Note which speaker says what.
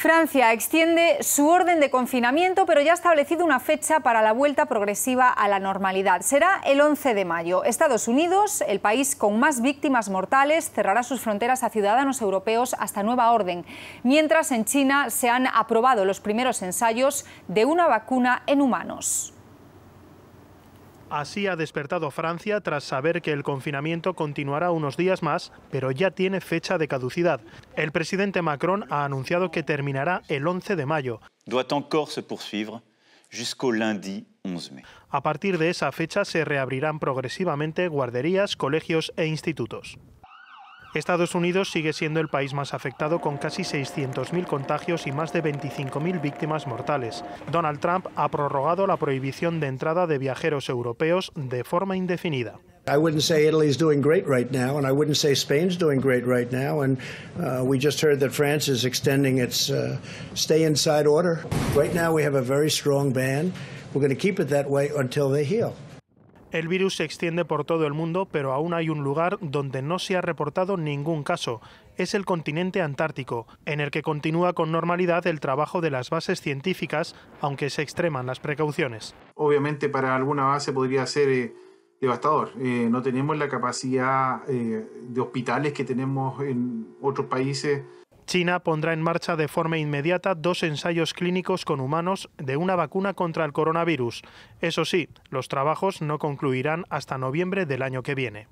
Speaker 1: Francia extiende su orden de confinamiento, pero ya ha establecido una fecha para la vuelta progresiva a la normalidad. Será el 11 de mayo. Estados Unidos, el país con más víctimas mortales, cerrará sus fronteras a ciudadanos europeos hasta nueva orden, mientras en China se han aprobado los primeros ensayos de una vacuna en humanos.
Speaker 2: Así ha despertado Francia tras saber que el confinamiento continuará unos días más, pero ya tiene fecha de caducidad. El presidente Macron ha anunciado que terminará el 11 de mayo.
Speaker 3: Doit encore se poursuivre jusqu'au lundi 11 mai.
Speaker 2: A partir de esa fecha se reabrirán progresivamente guarderías, colegios e institutos. Estados Unidos sigue siendo el país más afectado con casi 600.000 contagios y más de 25.000 víctimas mortales. Donald Trump ha prorrogado la prohibición de entrada de viajeros europeos de forma indefinida.
Speaker 4: I wouldn't say Italy's doing great right now, and I wouldn't say Spain's doing great right now. And uh, we just heard that France is extending its uh, stay inside order. Right now, we have a very strong ban. We're going to keep it that way until they heal.
Speaker 2: El virus se extiende por todo el mundo, pero aún hay un lugar donde no se ha reportado ningún caso. Es el continente antártico, en el que continúa con normalidad el trabajo de las bases científicas, aunque se extreman las precauciones.
Speaker 5: Obviamente para alguna base podría ser eh, devastador. Eh, no tenemos la capacidad eh, de hospitales que tenemos en otros países
Speaker 2: China pondrá en marcha de forma inmediata dos ensayos clínicos con humanos de una vacuna contra el coronavirus. Eso sí, los trabajos no concluirán hasta noviembre del año que viene.